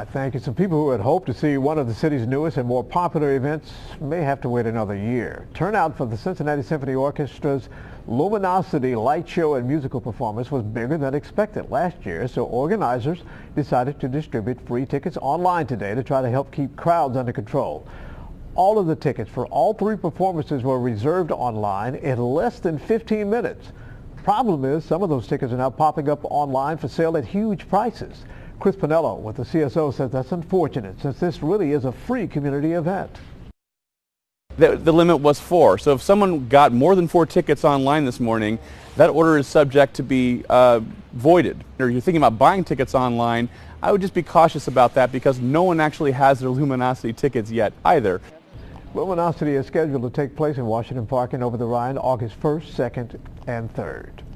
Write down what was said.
I thank you. Some people who had hoped to see one of the city's newest and more popular events may have to wait another year. Turnout for the Cincinnati Symphony Orchestra's Lumenocity light show and musical performance was bigger than expected last year, so organizers decided to distribute free tickets online today to try to help keep crowds under control. All of the tickets for all three performances were reserved online in less than 15 minutes. Problem is, some of those tickets are now popping up online for sale at huge prices. Chris Pinelo with the CSO says that's unfortunate since this really is a free community event. The, the, limit was four. So if someone got more than four tickets online this morning, that order is subject to be uh, voided. Or you're thinking about buying tickets online, I would just be cautious about that because no one actually has their Lumenocity tickets yet either. Lumenocity is scheduled to take place in Washington Park and over the Rhine August 1st, 2nd, and 3rd.